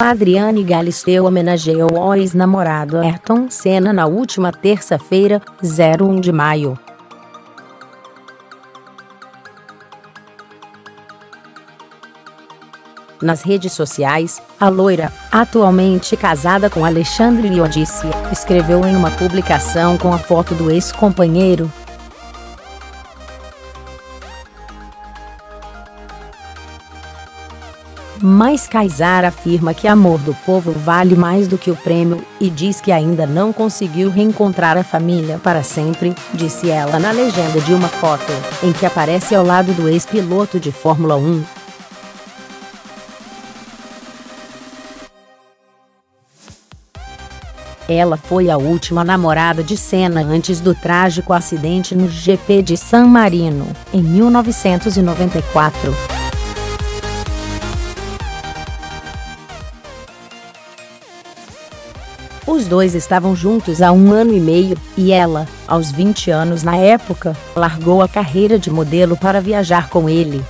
Adriane Galisteu homenageou o ex-namorado Ayrton Senna na última terça-feira, 01 de maio. Nas redes sociais, a loira, atualmente casada com Alexandre Liodice, escreveu em uma publicação com a foto do ex-companheiro, Mas Kaysar afirma que amor do povo vale mais do que o prêmio, e diz que ainda não conseguiu reencontrar a família para sempre, disse ela na legenda de uma foto, em que aparece ao lado do ex-piloto de Fórmula 1. Ela foi a última namorada de Senna antes do trágico acidente no GP de San Marino, em 1994. Os dois estavam juntos há um ano e meio, e ela, aos 20 anos na época, largou a carreira de modelo para viajar com ele.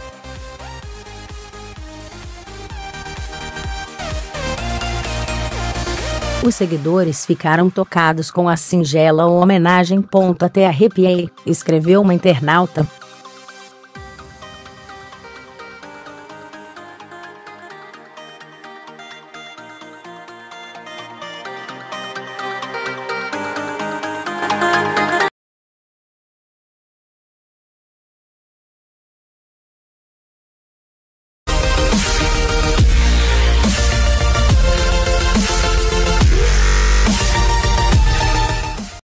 Os seguidores ficaram tocados com a singela homenagem. Até arrepiei, escreveu uma internauta.